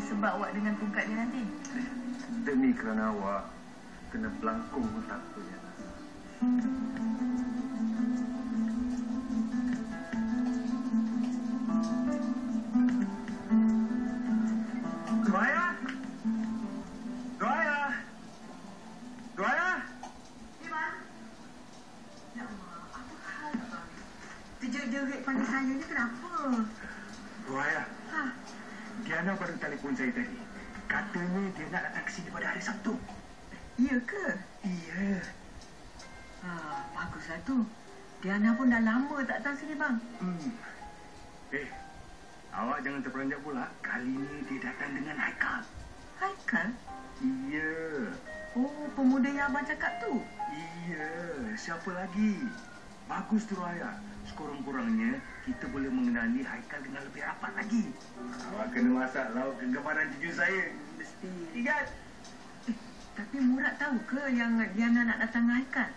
sebab awak dengan tungkat dia nanti. Demi kerana awak kena belangkung pun tak apa ya. Doaya! Doaya! Doaya! Iman. Ya Allah, apa hal abang? Terjerit-jerit panggil saya ni kenapa? Diana baru telefon saya tadi. Katanya dia nak datang ke sini pada hari Sabtu. iya ke? Iya. Ha, baguslah tu. Diana pun dah lama tak datang sini bang. Hmm. Eh, awak jangan terperanjat pula. Kali ni dia datang dengan Haikal. Haikal? Iya. Oh, pemuda yang abang cakap tu. Iya. Siapa lagi? Bagus tu Raya. Sekurang-kurangnya kita boleh mengenali Haikal dengan lebih rapat lagi. Awak kena masak lauk kegemaran cucu saya. Mesti. Ingat. Eh, tapi Murad tahu ke yang Diana nak datang Haikal?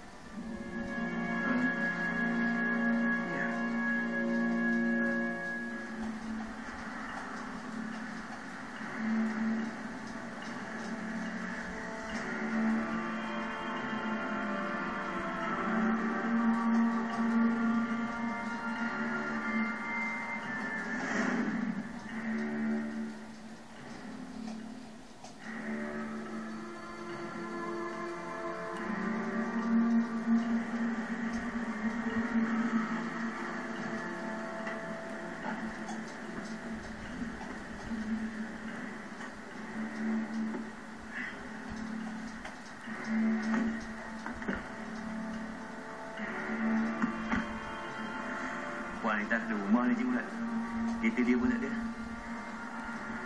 Puan ni tak ada rumah ni Cik Mulat. Kereta dia pun tak ada.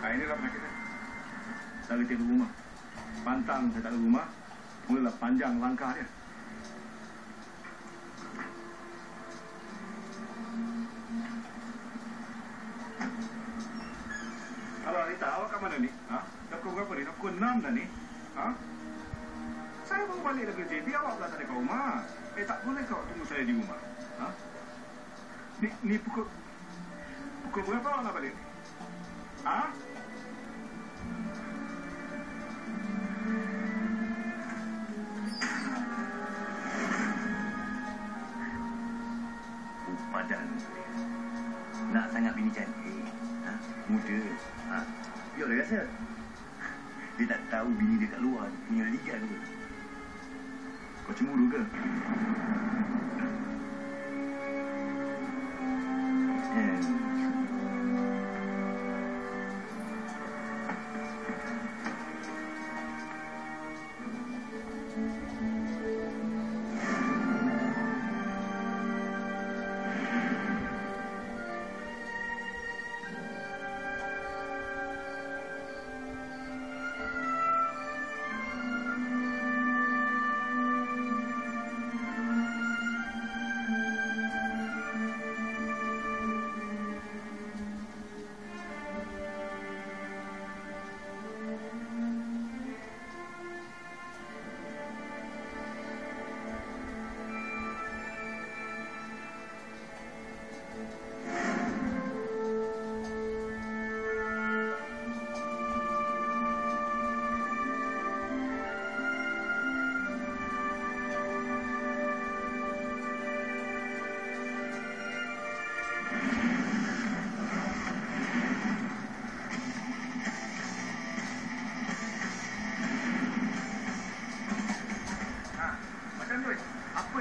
Ah, inilah penyakit saya. Saya tiada rumah. Pantang saya tak ada rumah. Mulalah panjang langkah dia. Halo Anita, awak kat mana ni? Ha? Dah pukul berapa ni? Dah pukul 6 dah ni. Ha? Saya baru balik dari JB, awak pula tak ada kat rumah. Eh, tak boleh kau tunggu saya di rumah. Ha? Ni, ni pukul... Pukul berapa awak nak balik ni? Ha? Oh, padan. Nak sangat bini cantik. Ha? Muda. Ha? Dia rasa. Dia tak tahu bini dia kat luar punya liga tu. Kau cemburu ke?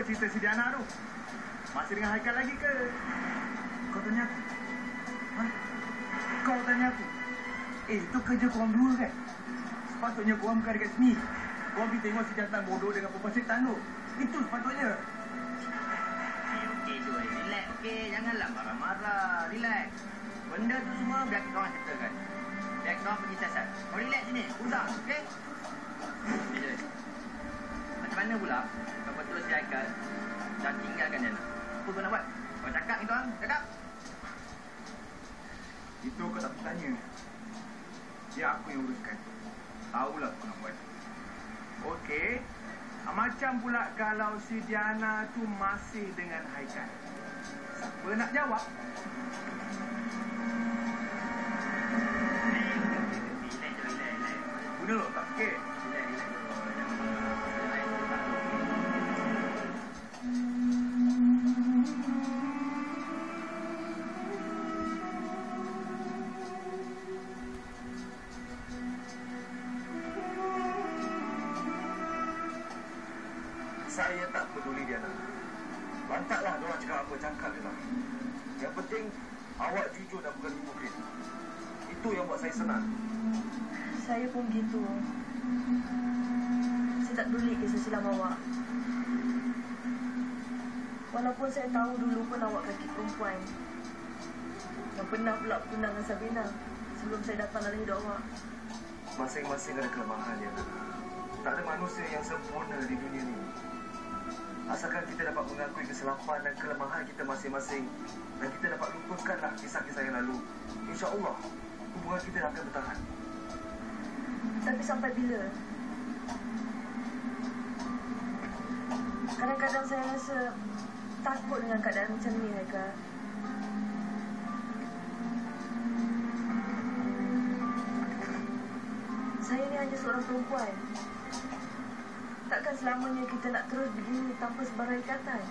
Cerita si Diana tu? Masih dengan Haikal lagi ke? Kau tanya aku. Ha? Kau tanya aku. Eh, itu kerja korang dua kan? Sepatutnya korang bukan dekat sini. Korang pergi tengok si jantan bodoh dengan perempuan setan tu. Itu sepatutnya. Okey, okey tu. Relax, okey. Janganlah marah-marah. Relax. Benda tu semua biar kawan settlekan. Biar kawan pergi siasat. Kau relax sini. Uzang, okey? Ni mana pula kau betul si Haikal dah tinggalkan dia? Apa kau nak buat? Kau cakap itu orang? Cakap. Itu kau tak bertanya. Dia aku yang uruskan. Tahulah kau nak buat. Okey. Ah, Macam pula kalau si Diana tu masih dengan Haikal. Siapa nak jawab? Saya tak peduli Diana. Lantaklah orang cakap apa, cakap je lah. Yang penting, awak jujur dan bukan hipokrit. Itu yang buat saya senang. Saya pun gitu. Saya tak peduli kisah silam awak. Walaupun saya tahu dulu pun awak kaki perempuan. Yang pernah pula bertunang dengan Sabina sebelum saya datang dalam hidup awak. Masing-masing ada kelemahan Diana. Tak ada manusia yang sempurna di dunia ini. Asalkan kita dapat mengakui kesilapan dan kelemahan kita masing-masing dan kita dapat lupakanlah kisah-kisah yang lalu. InsyaAllah, hubungan kita akan bertahan. Tapi sampai bila? Kadang-kadang saya rasa takut dengan keadaan macam ni, Haikal. Saya ni hanya seorang perempuan. Takkan selamanya kita nak terus begini tanpa sebarang ikatan?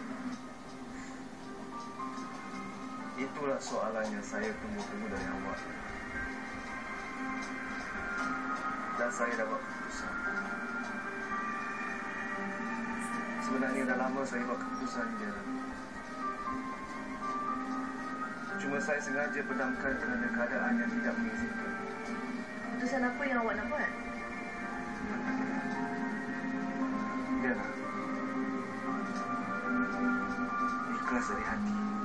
Itulah soalan yang saya tunggu-tunggu dari awak. Dan saya dapat keputusan. Sebenarnya dah lama saya buat keputusan Diana. Cuma saya sengaja pedamkan kerana keadaan yang tidak mengizinkan. Keputusan apa yang awak nak buat? placer es.